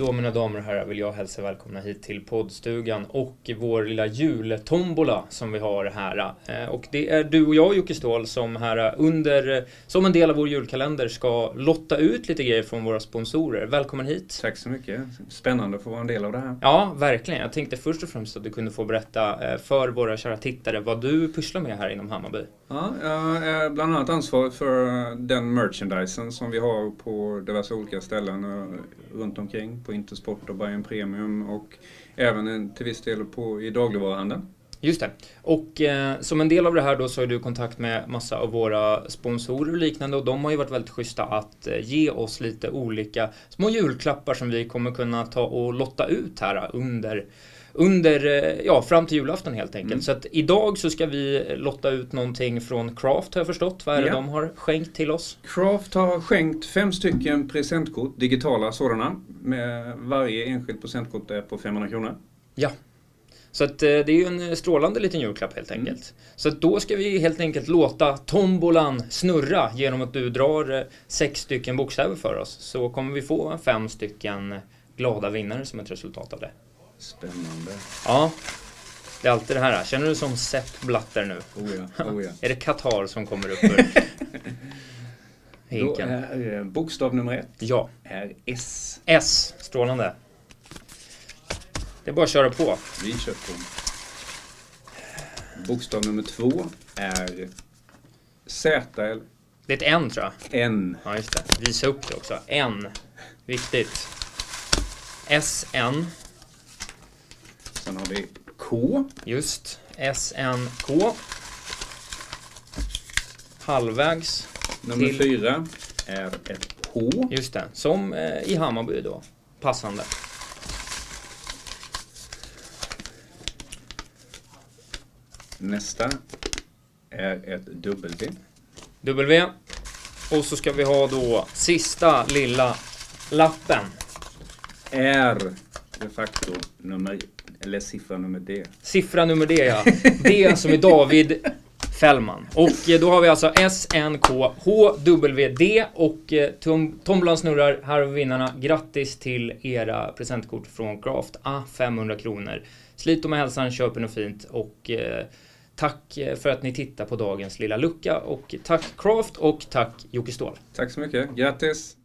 då mina damer och herrar vill jag hälsa välkomna hit till poddstugan och vår lilla jultombola som vi har här. Eh, och det är du och jag Jocke Ståhl som här under, som en del av vår julkalender ska lotta ut lite grejer från våra sponsorer. Välkommen hit! Tack så mycket! Spännande att få vara en del av det här. Ja, verkligen. Jag tänkte först och främst att du kunde få berätta eh, för våra kära tittare vad du pysslar med här inom Hammarby. Ja, jag är bland annat ansvarig för den merchandisen som vi har på diverse olika ställen eh, runt omkring. På Intersport och Bayern Premium och även eh, till viss del på, i dagligvaruhandeln. Just det. Och eh, som en del av det här då så har du kontakt med massa av våra sponsorer och liknande och de har ju varit väldigt schyssta att eh, ge oss lite olika små julklappar som vi kommer kunna ta och lotta ut här under under, eh, ja, fram till julafton helt enkelt. Mm. Så att idag så ska vi lotta ut någonting från Craft har jag förstått. Vad är det ja. de har skänkt till oss? Craft har skänkt fem stycken presentkort, digitala sådana. Med varje enskilt presentkort är på 500 kronor. Ja. Så att eh, det är ju en strålande liten julklapp helt enkelt. Mm. Så då ska vi helt enkelt låta tombolan snurra genom att du drar eh, sex stycken bokstäver för oss. Så kommer vi få fem stycken glada vinnare som ett resultat av det. Spännande. Ja. Det är alltid det här. Känner du som Sepp Blatter nu? Oh ja, oh ja. är det Qatar som kommer upp ur hinken? Då är eh, bokstav nummer ett ja. är S. S. Strålande. Det är bara att köra på. Vi kör på. Bokstav nummer två är Z. Det är ett N tror jag. N. Ja, just det. Visa upp det också. N. Viktigt. SN. Sen har vi K. Just. SNK. Halvvägs. Nummer till... fyra är ett H. Just det. Som eh, i Hammarby då. Passande. Nästa är ett W. W. Och så ska vi ha då sista lilla lappen. Är de facto nummer eller siffra nummer D. Siffra nummer D ja. D som är David Fällman. Och eh, då har vi alltså S, N, K, H, W, D och eh, tom tombolan snurrar. Här har vi vinnarna. Grattis till era presentkort från Craft. Ah, 500 kronor. Slit med hälsan, köp något fint och eh, tack för att ni tittar på dagens lilla lucka och tack Craft och tack Jocke Ståhl. Tack så mycket. Grattis!